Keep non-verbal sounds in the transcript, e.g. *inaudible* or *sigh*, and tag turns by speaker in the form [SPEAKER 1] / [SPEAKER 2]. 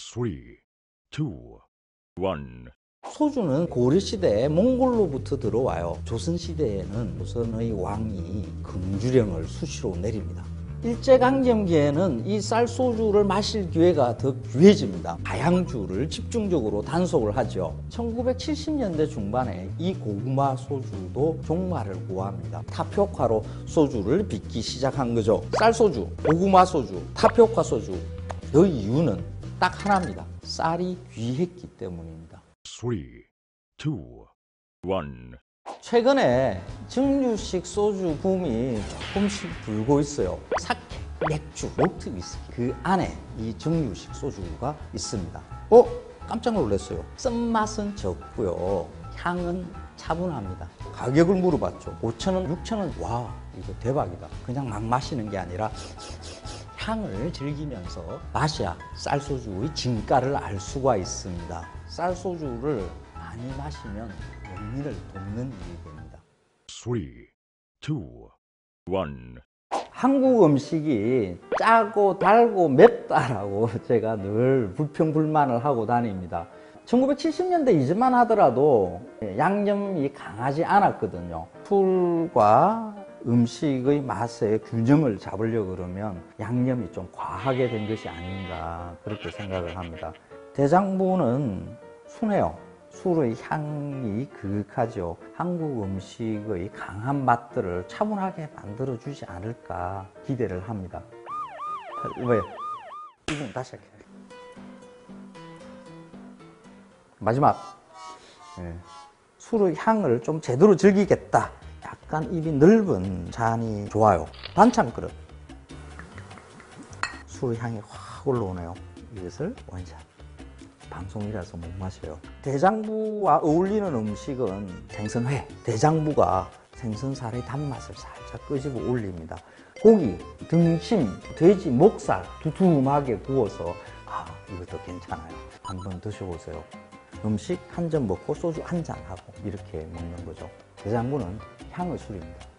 [SPEAKER 1] three, two, one.
[SPEAKER 2] 소주는 고려시대에 몽골로부터 들어와요. 조선시대에는 조선의 왕이 긍주령을 수시로 내립니다. 일제강점기에는 이 쌀소주를 마실 기회가 더 귀해집니다. 다양주를 집중적으로 단속을 하죠. 1970년대 중반에 이 고구마 소주도 종말을 구합니다. 타피오카로 소주를 빚기 시작한 거죠. 쌀소주, 고구마 소주, 타피오카 소주. 그 이유는 딱 하나입니다. 쌀이 귀했기 때문입니다.
[SPEAKER 1] Three, two, one.
[SPEAKER 2] 최근에 증류식 소주 붐이 조금씩 불고 있어요. 사케, 맥주, 모트 위스키 그 안에 이 증류식 소주가 있습니다. 어? 깜짝 놀랐어요. 쓴맛은 적고요. 향은 차분합니다. 가격을 물어봤죠. 5,000원, 6,000원. 와, 이거 대박이다. 그냥 막 마시는 게 아니라 향을 즐기면서 마셔야 쌀소주의 진가를 알 수가 있습니다. 쌀소주를 많이 마시면 영민을 돕는 일이 됩니다.
[SPEAKER 1] Three, two, one.
[SPEAKER 2] 한국 음식이 짜고 달고 맵다라고 *laughs* 제가 늘 불평불만을 하고 다닙니다. 1970년대 이전만 하더라도 양념이 강하지 않았거든요. 술과 음식의 맛의 균형을 잡으려고 그러면 양념이 좀 과하게 된 것이 아닌가 그렇게 생각을 합니다. 대장부는 순해요. 술의 향이 그윽하죠. 한국 음식의 강한 맛들을 차분하게 만들어 주지 않을까 기대를 합니다. 왜? 이분 다시 할게요. 마지막. 예. 술의 향을 좀 제대로 즐기겠다. 약간 입이 넓은 잔이 좋아요. 반찬 그릇. 술의 향이 확 올라오네요. 이것을 원샷. 방송이라서 못 마셔요. 대장부와 어울리는 음식은 생선회. 대장부가 생선살의 단맛을 살짝 끄집어 올립니다. 고기, 등심, 돼지, 목살 두툼하게 구워서 아 이것도 괜찮아요. 한번 드셔보세요. 음식 한 점 먹고 소주 한 잔 하고 이렇게 먹는 거죠. 대장부는 향의 술입니다.